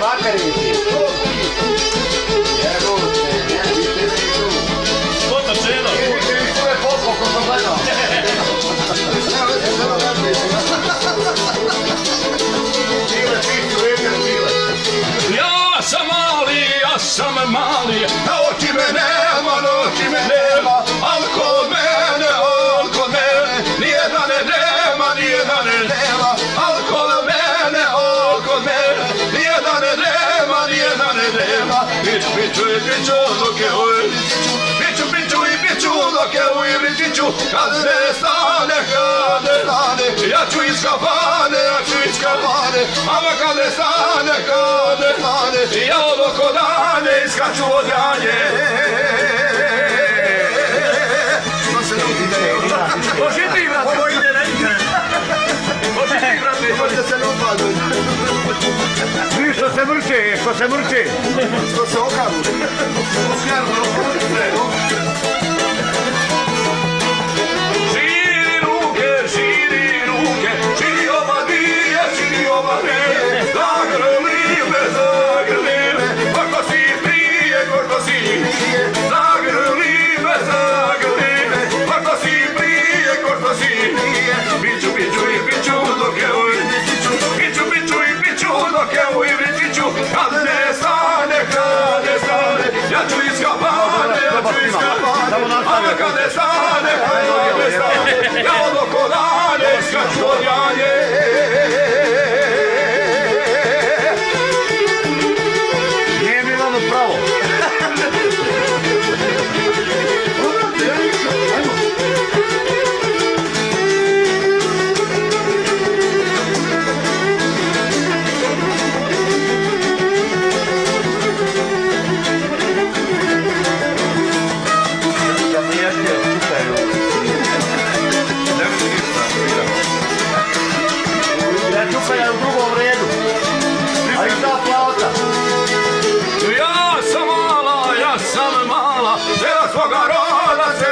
Čelo. Ja sam mali, ja sam mali, biću, biću i biću, dok je u Ivričiću, biću, biću i biću, dok je u Ivričiću, kad ne stane, kad ne stane, ja ću iz kafane, ja ću iz kafane, ama kad ne stane, kad ne ja dane. Može se normalno. Svi što se mrče, što se mrče. Što se okaru. Širi a kad ne stane, kad ne stane, ja od oko dane su agarola se